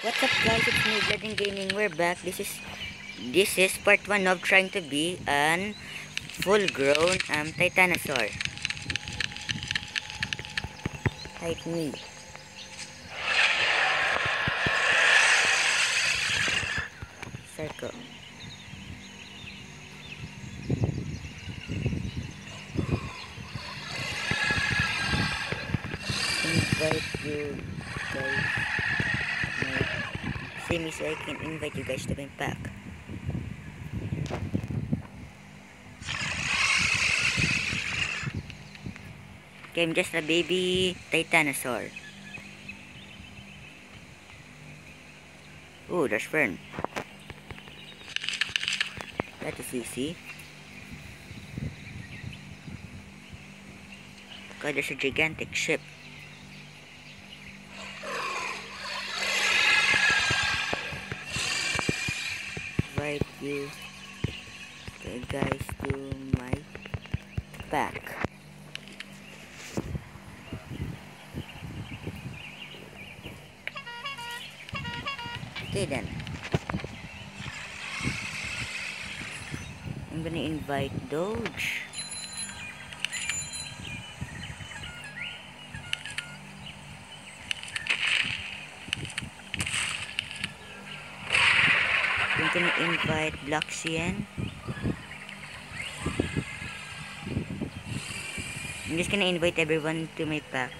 What's up guys, it's me Blooding Gaming, we're back. This is this is part 1 of trying to be an full grown um, titanosaur. Like me. Circle. Invite you guys. See me so I can invite you guys to my pack. Okay, I'm just a baby titanosaur. Oh, there's Fern. That is easy. God, there's a gigantic ship. Invite you guys to my back. Okay then. I'm gonna invite Doge. Invite Blaxian. I'm just gonna invite everyone to my pack.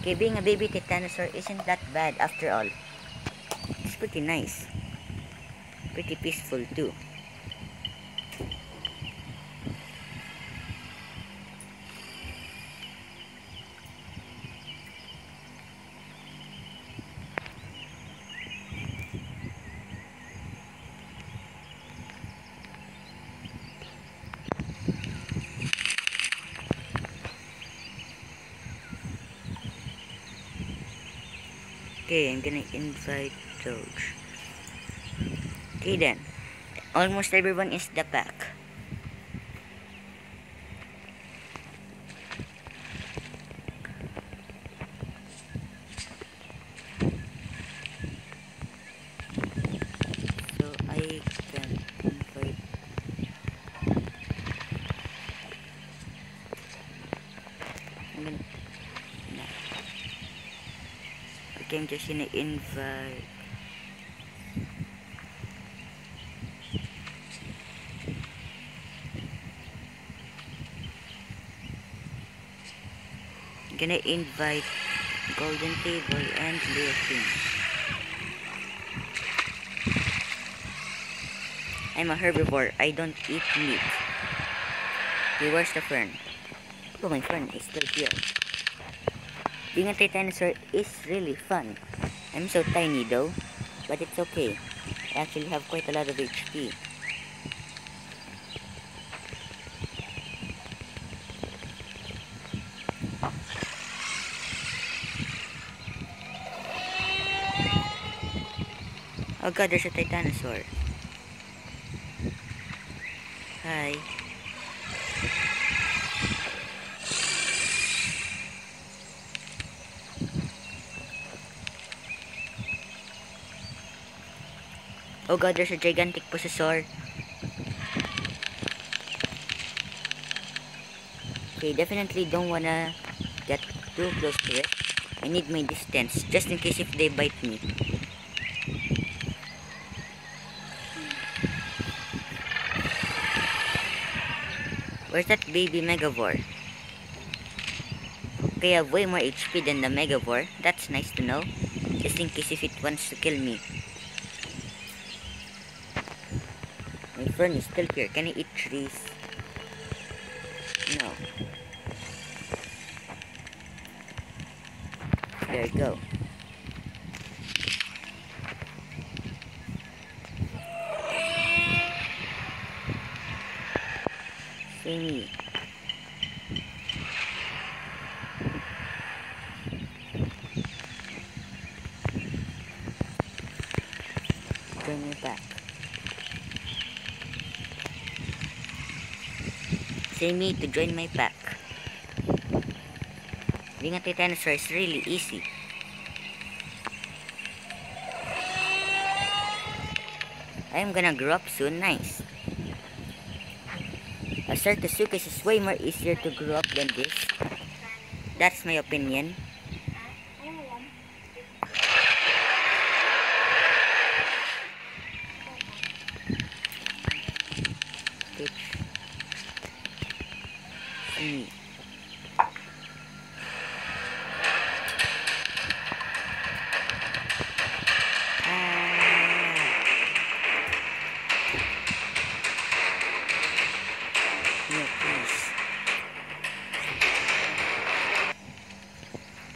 Okay, being a baby titanosaur isn't that bad after all. It's pretty nice. Pretty peaceful too. Okay, I'm gonna invite Doge. Okay then. Almost everyone is the pack. So I can invite I'm gonna no. Okay, I'm just gonna invite. I'm gonna invite Golden Table and Leo King. I'm a herbivore. I don't eat meat. Okay, where's the fern? Oh, my fern is still here. Being a titanosaur is really fun. I'm so tiny though, but it's okay. I actually have quite a lot of HP. Oh god, there's a titanosaur. Hi. Oh god, there's a gigantic possessor. Okay, definitely don't wanna get too close to it. I need my distance, just in case if they bite me. Where's that baby Megavore? Okay, I have way more HP than the Megavore. That's nice to know. Just in case if it wants to kill me. My friend is still here. Can I eat trees? No. There you go. See me. Sammy to join my pack. Being a Titanosaur is really easy. I'm gonna grow up soon, nice. A Certosuchus is way more easier to grow up than this. That's my opinion.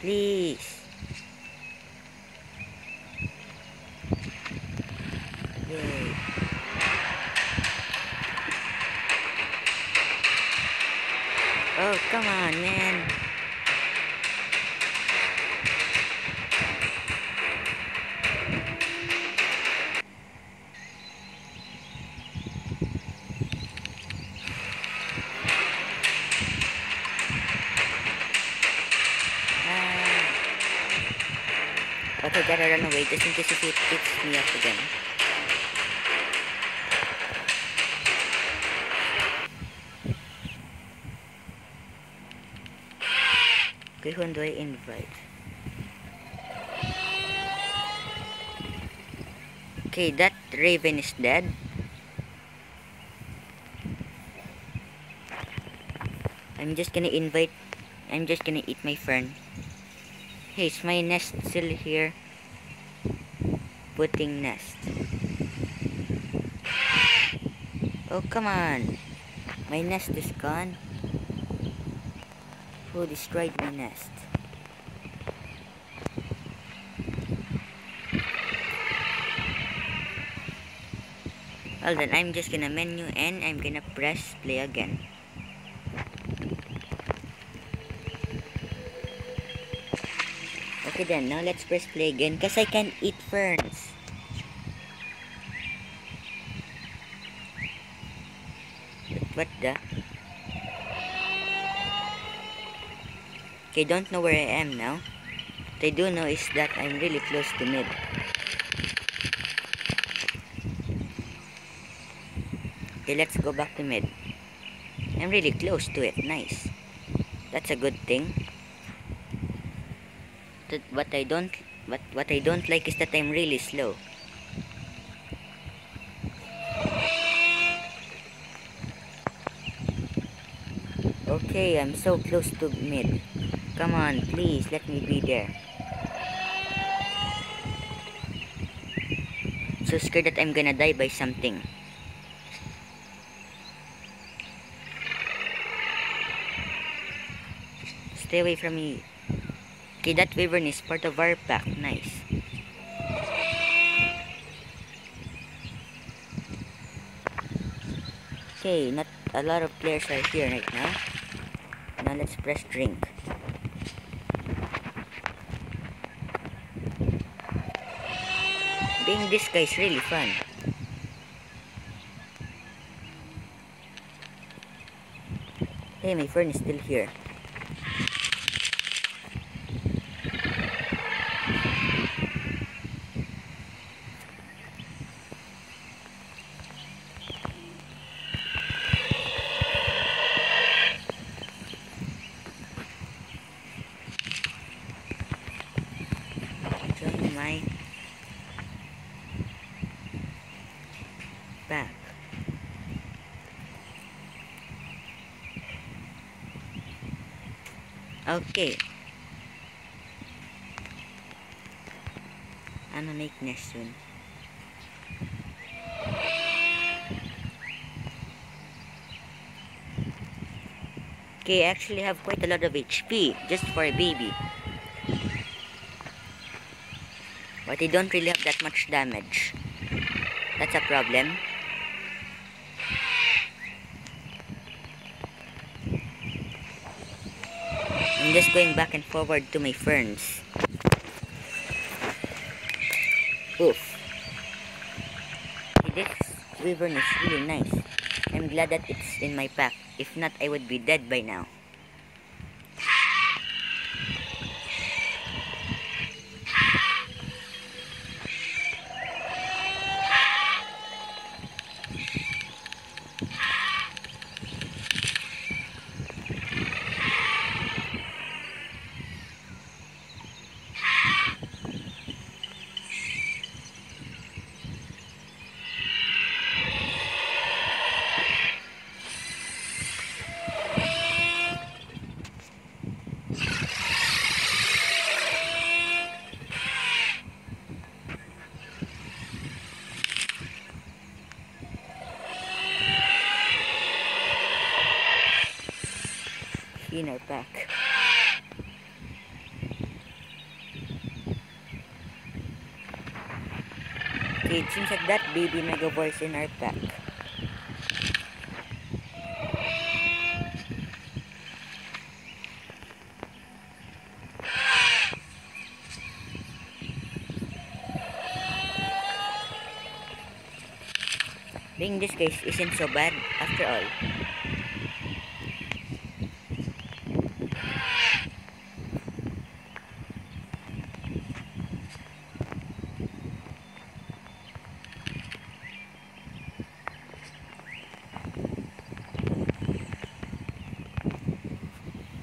Please. Oh, come on, man. But I gotta run away just in case it picks me up again. Okay, who do I invite? Okay, that raven is dead. I'm just gonna invite. I'm just gonna eat my fern. Hey, is my nest still here? Putting nest. Oh, come on. My nest is gone. Who destroyed my nest? Well then, I'm just gonna menu and I'm gonna press play again. Then, now let's press play again because I can eat ferns. What the? Okay, don't know where I am now. What I do know is that I'm really close to mid. Okay, let's go back to mid. I'm really close to it. Nice. That's a good thing. What I don't what what I don't like is that I'm really slow. Okay, I'm so close to mid. Come on, please let me be there. So scared that I'm gonna die by something. Stay away from me. Okay, that wyvern is part of our pack. Nice. Okay, not a lot of players are here right now. Now let's press drink. Being this guy is really fun. Hey, my friend is still here. Join my back. Okay. Ano make nest soon? Okay, I actually have quite a lot of HP just for a baby. But they don't really have that much damage. That's a problem. Just going back and forward to my ferns. Oof. This wyvern is really nice. I'm glad that it's in my pack. If not, I would be dead by now. In our pack. Okay, it seems like that baby mega voice in our pack. Being this case isn't so bad after all.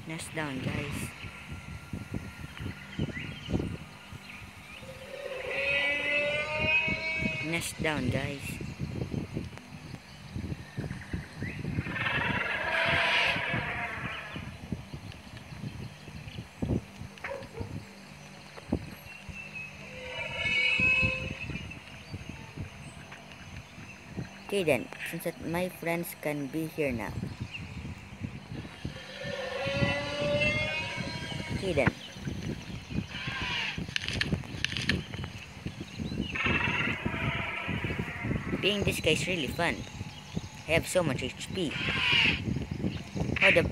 Nest down, guys. Nest down, guys. Okay then, since my friends can be here now. Then. Being this guy is really fun. I have so much HP. Oh, the...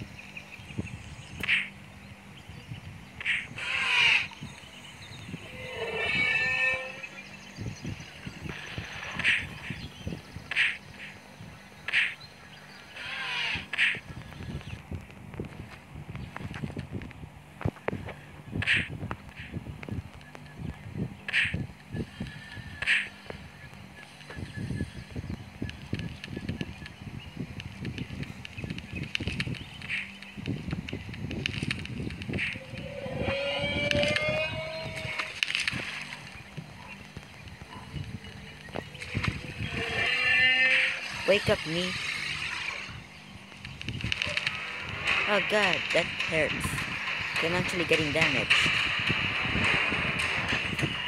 Wake up me. Oh god, that hurts. I'm actually getting damaged.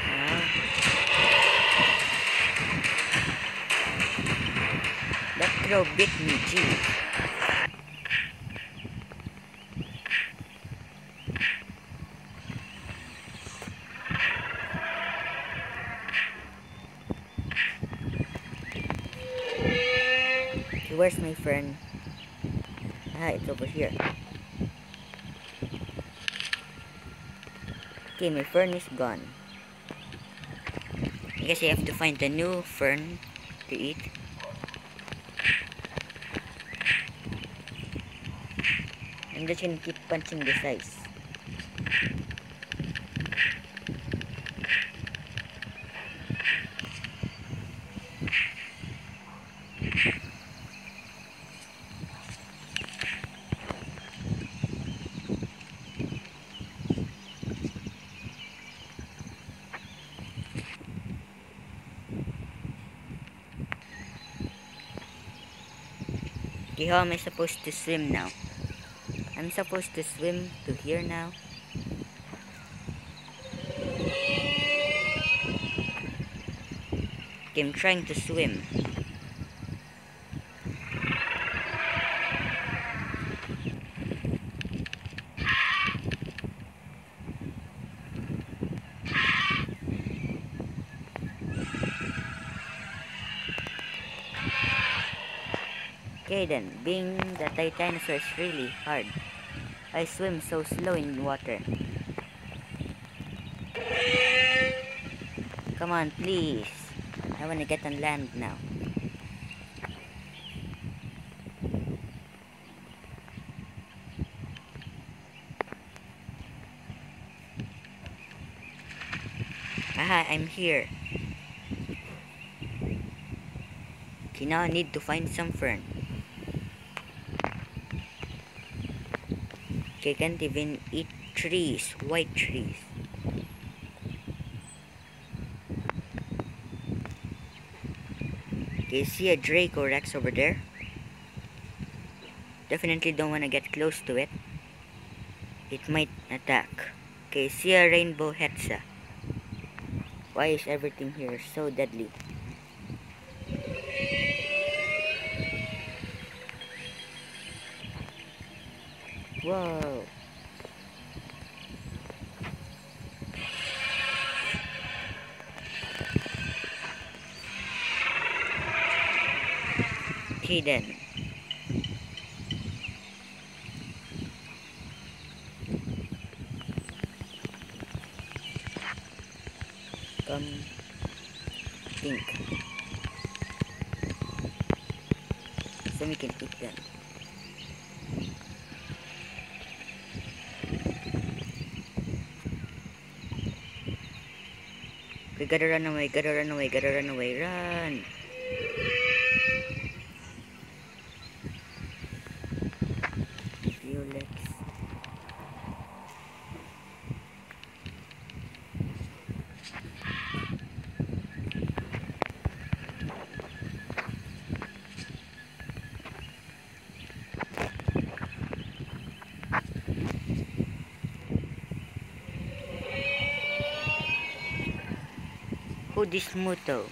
Ah. That crow bit me, gee. Okay, where's my friend? Ah, it's over here. Okay, my fern is gone. I guess I have to find a new fern to eat. I'm just gonna keep punching this ice. Okay, how am I supposed to swim now? I'm supposed to swim to here now. Okay, I'm trying to swim. Being the Titanosaur is really hard. I swim so slow in water. Come on, please. I wanna get on land now. Aha, I'm here. Okay, now I need to find some fern. Okay, can't even eat trees, white trees. Do you see a Draco Rex over there? Definitely don't want to get close to it. It might attack. Okay, see a Rainbow Hetza. Why is everything here so deadly? Whoa. Hidden. Come pink. So we can eat them. We gotta run away, gotta run away, gotta run away, run! This Muto?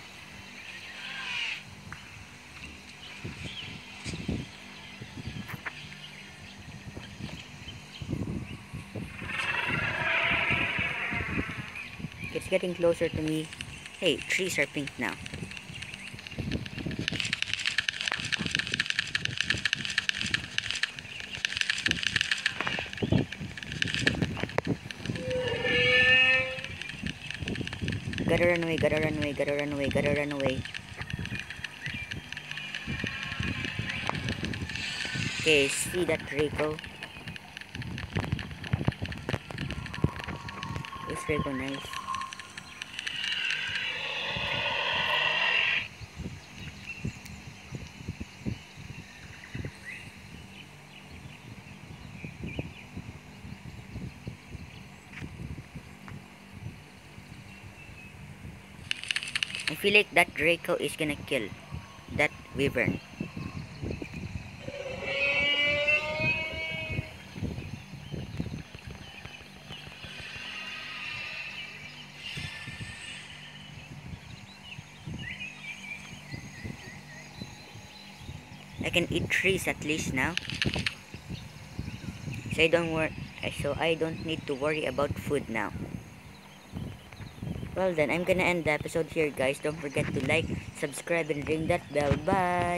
It's getting closer to me. Hey, trees are pink now. Gotta run away, gotta run away, gotta run away, gotta run away. Okay, see that Draco? Is Draco nice? I feel like that Draco is gonna kill that Wyvern. I can eat trees at least now. So I don't worry so I don't need to worry about food now. Well then, I'm gonna end the episode here guys. Don't forget to like, subscribe, and ring that bell. Bye!